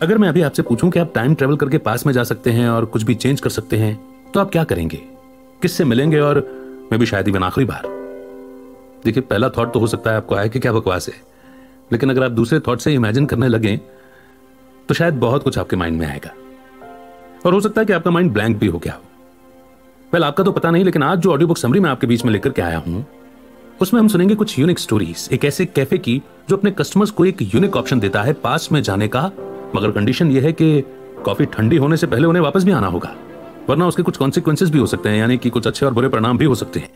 अगर मैं अभी आपसे पूछूँ कि आप टाइम ट्रेवल करके पास में जा सकते हैं और कुछ भी चेंज कर सकते हैं तो आप क्या करेंगे? किससे मिलेंगे और मैं भी शायद इवन आखिरी बार? देखिए, पहला थॉट तो हो सकता है आपको आया कि क्या बकवास है। लेकिन अगर आप दूसरे थॉट से इमेजिन करने लगे तो शायद बहुत कुछ आपके माइंड में आएगा। और हो सकता है कि आपका माइंड ब्लैंक भी हो गया हो। वेल आपका तो पता नहीं, लेकिन आज जो ऑडियो बुक समरी मैं आपके बीच में लेकर के आया हूँ, उसमें हम सुनेंगे कुछ यूनिक स्टोरीज एक ऐसे कैफ़े की, जो अपने कस्टमर्स को एक यूनिक ऑप्शन देता है पास में जाने का मगर कंडीशन यह है कि कॉफ़ी ठंडी होने से पहले उन्हें वापस भी आना होगा। वरना उसके कुछ कॉन्सिक्वेंसेज भी हो सकते हैं, यानी कि कुछ अच्छे और बुरे परिणाम भी हो सकते हैं।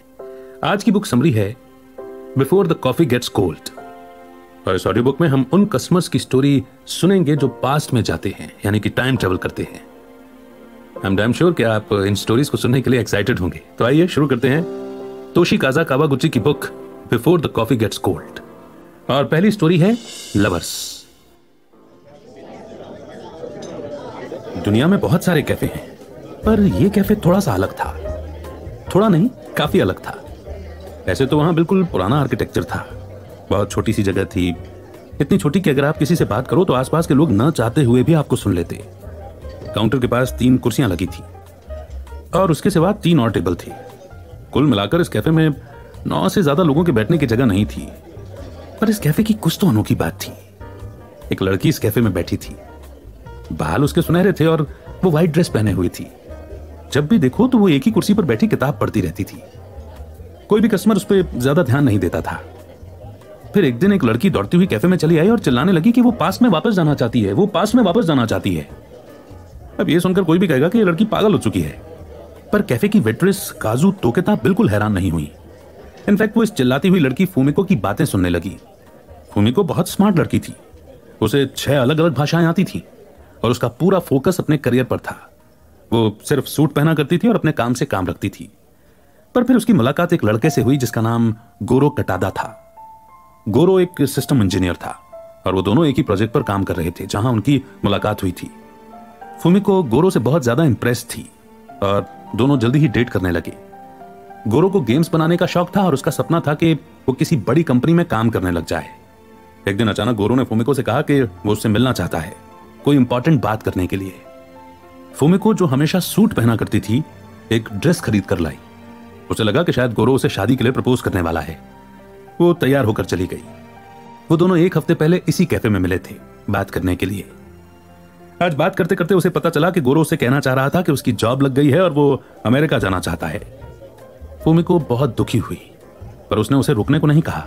आज की बुक समरी है before the coffee gets cold और इस ऑडियो बुक में हम उन कस्टमर्स की स्टोरी सुनेंगे जो पास्ट में जाते हैं, यानी कि टाइम ट्रेवल करते हैं। आई एम डैम श्योर कि आप इन स्टोरीज को सुनने के लिए एक्साइटेड होंगे। तो आइए शुरू करते हैं। तोशी काजा कावागुची की book before the coffee gets cold और पहली स्टोरी है लवर्स दुनिया में बहुत सारे कैफ़े हैं, पर यह कैफ़े थोड़ा सा अलग था। थोड़ा नहीं, काफ़ी अलग था। वैसे तो वहाँ बिल्कुल पुराना आर्किटेक्चर था। बहुत छोटी सी जगह थी। इतनी छोटी कि अगर आप किसी से बात करो तो आसपास के लोग न चाहते हुए भी आपको सुन लेते। काउंटर के पास तीन कुर्सियाँ लगी थी, और उसके सिवा तीन और टेबल थी। कुल मिलाकर इस कैफ़े में नौ से ज़्यादा लोगों के बैठने की जगह नहीं थी। पर इस कैफ़े की कुछ तो अनोखी बात थी। एक लड़की इस कैफ़े में बैठी थी। बाल उसके सुनहरे थे और वो व्हाइट ड्रेस पहने हुई थी। जब भी देखो तो वो एक ही कुर्सी पर बैठी किताब पढ़ती रहती थी। कोई भी कस्टमर उस पर ज़्यादा ध्यान नहीं देता था। फिर एक दिन एक लड़की दौड़ती हुई कैफ़े में चली आई और चिल्लाने लगी कि वो पास में वापस जाना चाहती है, वो पास में वापस जाना चाहती है। अब ये सुनकर कोई भी कहेगा कि ये लड़की पागल हो चुकी है। पर कैफ़े की वेट्रेस काजू, तोकेता बिल्कुल हैरान नहीं हुई। इनफैक्ट वो इस चिल्लाती हुई लड़की फूमिको की बातें सुनने लगी। फूमिको बहुत स्मार्ट लड़की थी। उसे छह अलग अलग भाषाएँ आती थी। और उसका पूरा फोकस अपने करियर पर था। वो सिर्फ़ सूट पहना करती थी और अपने काम से काम रखती थी। पर फिर उसकी मुलाकात एक लड़के से हुई जिसका नाम गोरो कटादा था। गोरो एक सिस्टम इंजीनियर था और वो दोनों एक ही प्रोजेक्ट पर काम कर रहे थे, जहाँ उनकी मुलाकात हुई थी। फुमिको गोरो से बहुत ज़्यादा इंप्रेस थी और दोनों जल्दी ही डेट करने लगे। गोरो को गेम्स बनाने का शौक था और उसका सपना था कि वो किसी बड़ी कंपनी में काम करने लग जाए। एक दिन अचानक गोरो ने फुमिको से कहा कि वो उससे मिलना चाहता है। कोई इंपॉर्टेंट बात करने के लिए। फुमिको जो हमेशा सूट पहना करती थी, एक ड्रेस खरीद कर लाई। उसे लगा कि शायद गोरो उसे शादी के लिए प्रपोज करने वाला है। वो तैयार होकर चली गई। वो दोनों एक हफ़्ते पहले इसी कैफ़े में मिले थे, बात करने के लिए। आज बात करते करते उसे पता चला कि गोरो उसे कहना चाह रहा था कि उसकी जॉब लग गई है और वो अमेरिका जाना चाहता है। फूमिको बहुत दुखी हुई, पर उसने उसे रुकने को नहीं कहा।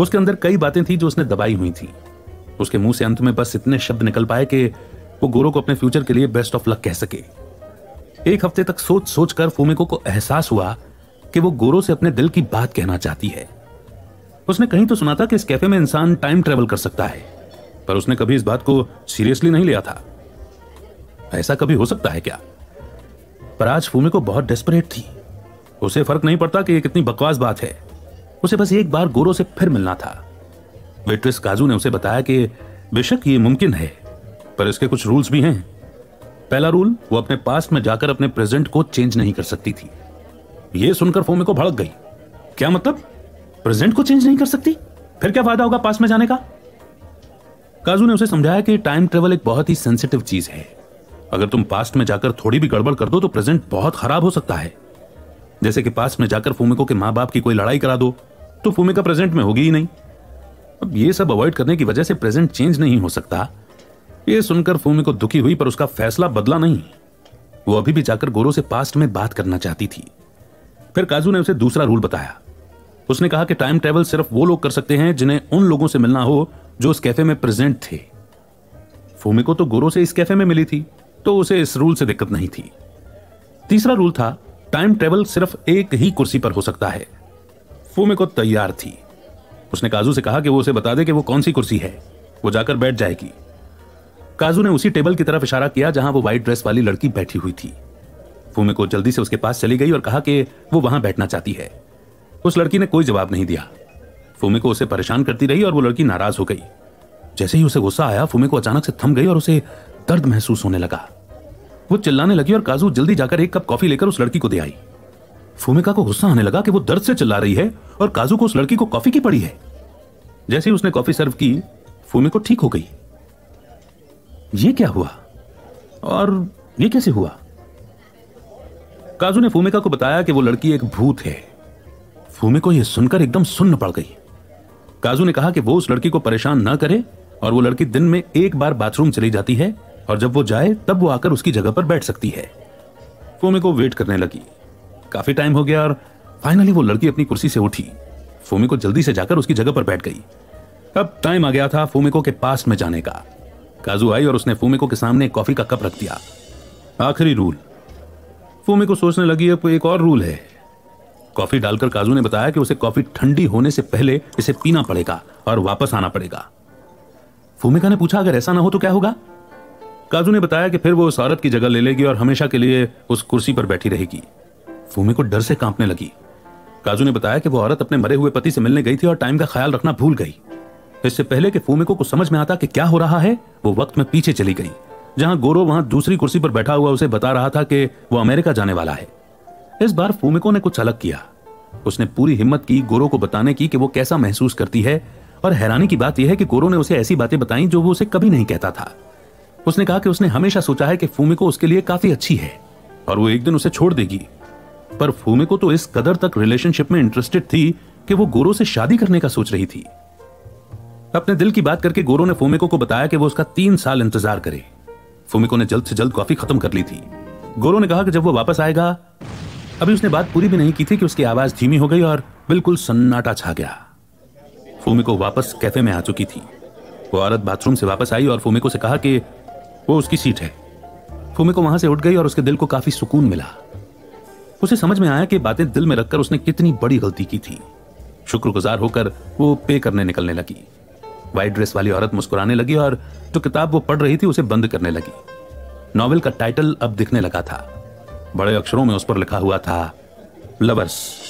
उसके अंदर कई बातें थी जो उसने दबाई हुई थी। उसके मुँह से अंत में बस इतने शब्द निकल पाए कि वो गोरो को अपने फ्यूचर के लिए बेस्ट ऑफ़ लक कह सके। एक हफ़्ते तक सोच सोच कर फूमिको को एहसास हुआ कि वो गोरो से अपने दिल की बात कहना चाहती है। उसने कहीं तो सुना था कि इस कैफ़े में इंसान टाइम ट्रेवल कर सकता है, पर उसने कभी इस बात को सीरियसली नहीं लिया था। ऐसा कभी हो सकता है क्या? पर आज फूमिको बहुत डेस्परेट थी। उसे फ़र्क नहीं पड़ता कि ये कितनी बकवास बात है। उसे बस एक बार गोरो से फिर मिलना था। वेट्रेस काजू ने उसे बताया कि बेशक ये मुमकिन है, पर इसके कुछ रूल्स भी हैं। पहला रूल, वो अपने पास में जाकर अपने प्रेजेंट को चेंज नहीं कर सकती थी। यह सुनकर फोमे को भड़क गई। क्या मतलब? प्रेजेंट को चेंज नहीं कर सकती? फिर क्या फ़ायदा होगा पास में जाने का? काजू ने उसे समझाया कि टाइम ट्रेवल एक बहुत ही सेंसिटिव चीज़ है। अगर तुम पास्ट में जाकर थोड़ी भी गड़बड़ कर दो तो प्रेजेंट बहुत खराब हो सकता है। जैसे कि पास्ट में जाकर फूमिको के माँ बाप की कोई लड़ाई करा दो तो फूमिका प्रेजेंट में होगी ही नहीं। अब ये सब अवॉइड करने की वजह से प्रेजेंट चेंज नहीं हो सकता। ये सुनकर फूमी को दुखी हुई, पर उसका फैसला बदला नहीं। वो अभी भी जाकर गोरो से पास्ट में बात करना चाहती थी। फिर काजू ने उसे दूसरा रूल बताया। उसने कहा कि टाइम ट्रेवल सिर्फ़ वो लोग कर सकते हैं जिन्हें उन लोगों से मिलना हो जो उस कैफ़े में प्रेजेंट थे। फूमी को तो गोरो से इस कैफ़े में मिली थी तो उसे इस रूल से दिक्कत नहीं थी। तीसरा रूल था टाइम ट्रेवल सिर्फ़ एक ही कुर्सी पर हो सकता है। फूमिको तैयार थी। उसने काजू से कहा कि वो उसे बता दे कि वो कौन सी कुर्सी है। वो जाकर बैठ जाएगी। काजू ने उसी टेबल की तरफ़ इशारा किया जहाँ वो व्हाइट ड्रेस वाली लड़की बैठी हुई थी। फूमिको जल्दी से उसके पास चली गई और कहा कि वो वहाँ बैठना चाहती है। उस लड़की ने कोई जवाब नहीं दिया। फूमिको उसे परेशान करती रही और वो लड़की नाराज़ हो गई। जैसे ही उसे गुस्सा आया फूमे को अचानक से थम गई और उसे दर्द महसूस होने लगा। वो चिल्लाने लगी और काजू जल्दी जाकर एक कप कॉफ़ी लेकर उस लड़की को दे आई। फूमिका को गुस्सा आने लगा कि वो दर्द से चिल्ला रही है और काजू को उस लड़की को कॉफ़ी की पड़ी है। जैसे ही उसने कॉफ़ी सर्व की फूमिको ठीक हो गई। ये क्या हुआ? और ये कैसे हुआ? काजू ने फूमिका को बताया कि वो लड़की एक भूत है। फूमिको यह सुनकर एकदम सुन्न पड़ गई। काजू ने कहा कि वो उस लड़की को परेशान न करे और वो लड़की दिन में एक बार बाथरूम चली जाती है और जब वो जाए, तब वो आकर उसकी जगह पर बैठ सकती है। फूमिको वेट करने लगी। काफ़ी टाइम हो गया और फाइनली वो लड़की अपनी कुर्सी से उठी। फूमिको जल्दी से जाकर उसकी जगह पर बैठ गई। अब टाइम आ गया था फूमिको के पास में जाने का। काजू आई और उसने फूमिको के सामने कॉफ़ी का कप रख दिया। आखिरी रूल फूमिको सोचने लगी, अब एक और रूल है। कॉफ़ी डालकर काजू ने बताया कि उसे कॉफ़ी ठंडी होने से पहले इसे पीना पड़ेगा और वापस आना पड़ेगा। फूमिका ने पूछा, अगर ऐसा ना हो तो क्या होगा? काजू ने बताया कि फिर वो उस औरत की जगह ले लेगी और हमेशा के लिए उस कुर्सी पर बैठी रहेगी। फूमिको डर से कांपने लगी। काजू ने बताया कि वो औरत अपने मरे हुए पति से मिलने गई थी और टाइम का ख्याल रखना भूल गई। इससे पहले कि फूमिको को समझ में आता कि क्या हो रहा है, वो वक्त में पीछे चली गई, जहाँ गोरो वहाँ दूसरी कुर्सी पर बैठा हुआ उसे बता रहा था कि वो अमेरिका जाने वाला है। इस बार फूमिको ने कुछ अलग किया। उसने पूरी हिम्मत की गोरो को बताने की कि वो कैसा महसूस करती है, और हैरानी की बात यह है कि गोरो ने उसे ऐसी बातें बताई जो वो उसे कभी नहीं कहता था। उसने कहा कि उसने हमेशा सोचा है कि फूमिको उसके लिए काफ़ी अच्छी है, और वो एक दिन उसे छोड़ देगी। पर फूमिको तो इस कदर तक रिलेशनशिप में इंटरेस्टेड थी कि वो गोरो से शादी करने का सोच रही थी। अपने दिल की बात करके गोरो ने फूमिको को बताया कि वो उसका तीन साल इंतज़ार करे। फूमिको ने जल्द से जल्द कॉफ़ी खत्म कर ली थी। गोरो ने कहा कि जब वो वापस आएगा, अभी उसने बात पूरी भी नहीं की थी कि उसकी आवाज़ धीमी हो गई और बिल्कुल सन्नाटा छा गया। फूमिको वापस कैफ़े में आ चुकी थी। वो औरत बाथरूम से वापस आई और फूमिको से कहा कि वो उसकी सीट है। फूमिको वहाँ से उठ गई और उसके दिल को काफ़ी सुकून मिला। उसे समझ में आया कि बातें दिल में रखकर उसने कितनी बड़ी गलती की थी। शुक्रगुजार होकर वो पे करने निकलने लगी। वाइट ड्रेस वाली औरत मुस्कुराने लगी और जो किताब वो पढ़ रही थी उसे बंद करने लगी। नॉवेल का टाइटल अब दिखने लगा था। बड़े अक्षरों में उस पर लिखा हुआ था लवर्स